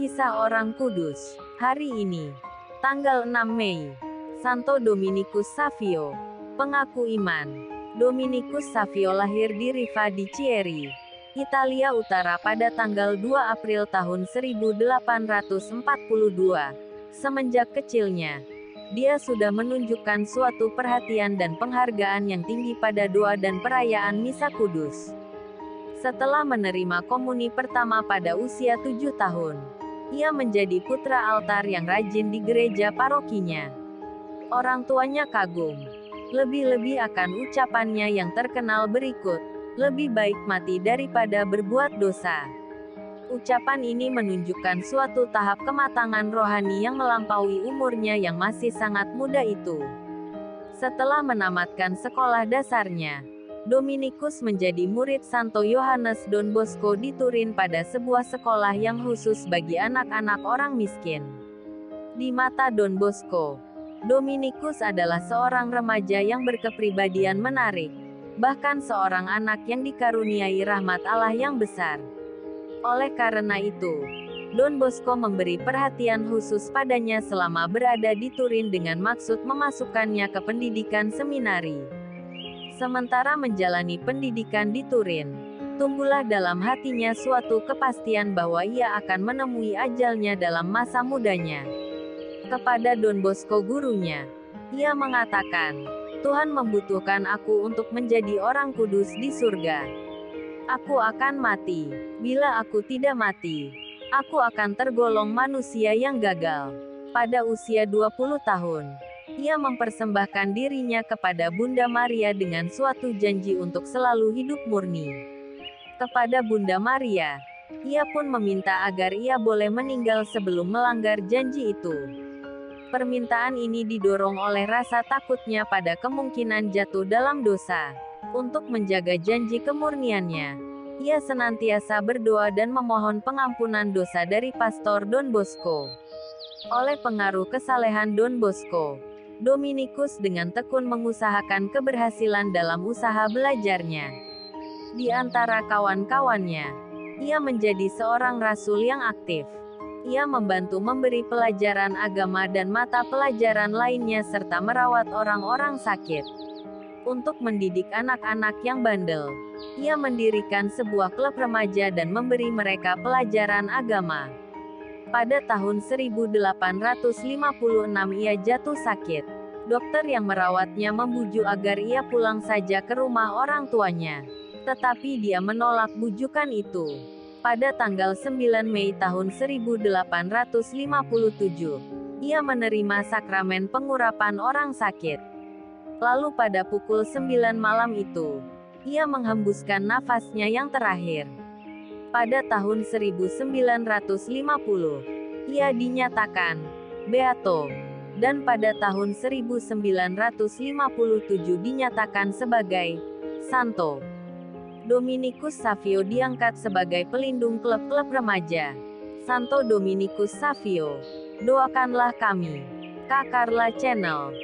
Kisah Orang Kudus. Hari ini, tanggal 6 Mei, Santo Dominikus Savio, pengaku iman. Dominikus Savio lahir di Riva di Chieri, Italia Utara pada tanggal 2 April tahun 1842. Semenjak kecilnya, dia sudah menunjukkan suatu perhatian dan penghargaan yang tinggi pada doa dan perayaan Misa Kudus. Setelah menerima komuni pertama pada usia tujuh tahun, ia menjadi putra altar yang rajin di gereja parokinya. Orang tuanya kagum, lebih-lebih akan ucapannya yang terkenal berikut, lebih baik mati daripada berbuat dosa. Ucapan ini menunjukkan suatu tahap kematangan rohani yang melampaui umurnya yang masih sangat muda itu. Setelah menamatkan sekolah dasarnya, Dominikus menjadi murid Santo Yohanes Don Bosco di Turin pada sebuah sekolah yang khusus bagi anak-anak orang miskin. Di mata Don Bosco, Dominikus adalah seorang remaja yang berkepribadian menarik, bahkan seorang anak yang dikaruniai rahmat Allah yang besar. Oleh karena itu, Don Bosco memberi perhatian khusus padanya selama berada di Turin dengan maksud memasukkannya ke pendidikan seminari. Sementara menjalani pendidikan di Turin, tumbuhlah dalam hatinya suatu kepastian bahwa ia akan menemui ajalnya dalam masa mudanya. Kepada Don Bosco gurunya, ia mengatakan, Tuhan membutuhkan aku untuk menjadi orang kudus di surga. Aku akan mati. Bila aku tidak mati, aku akan tergolong manusia yang gagal. Pada usia 20 tahun, ia mempersembahkan dirinya kepada Bunda Maria dengan suatu janji untuk selalu hidup murni. Kepada Bunda Maria, ia pun meminta agar ia boleh meninggal sebelum melanggar janji itu. Permintaan ini didorong oleh rasa takutnya pada kemungkinan jatuh dalam dosa. Untuk menjaga janji kemurniannya, ia senantiasa berdoa dan memohon pengampunan dosa dari Pastor Don Bosco. Oleh pengaruh kesalehan Don Bosco, Dominikus dengan tekun mengusahakan keberhasilan dalam usaha belajarnya. Di antara kawan-kawannya, ia menjadi seorang rasul yang aktif. Ia membantu memberi pelajaran agama dan mata pelajaran lainnya serta merawat orang-orang sakit. Untuk mendidik anak-anak yang bandel, ia mendirikan sebuah klub remaja dan memberi mereka pelajaran agama. Pada tahun 1856 ia jatuh sakit. Dokter yang merawatnya membujuk agar ia pulang saja ke rumah orang tuanya. Tetapi dia menolak bujukan itu. Pada tanggal 9 Mei tahun 1857, ia menerima sakramen pengurapan orang sakit. Lalu pada pukul 9 malam itu, ia menghembuskan nafasnya yang terakhir. Pada tahun 1950, ia dinyatakan beato, dan pada tahun 1957 dinyatakan sebagai santo. Dominikus Savio diangkat sebagai pelindung klub-klub remaja. Santo Dominikus Savio, doakanlah kami. Kakarla Channel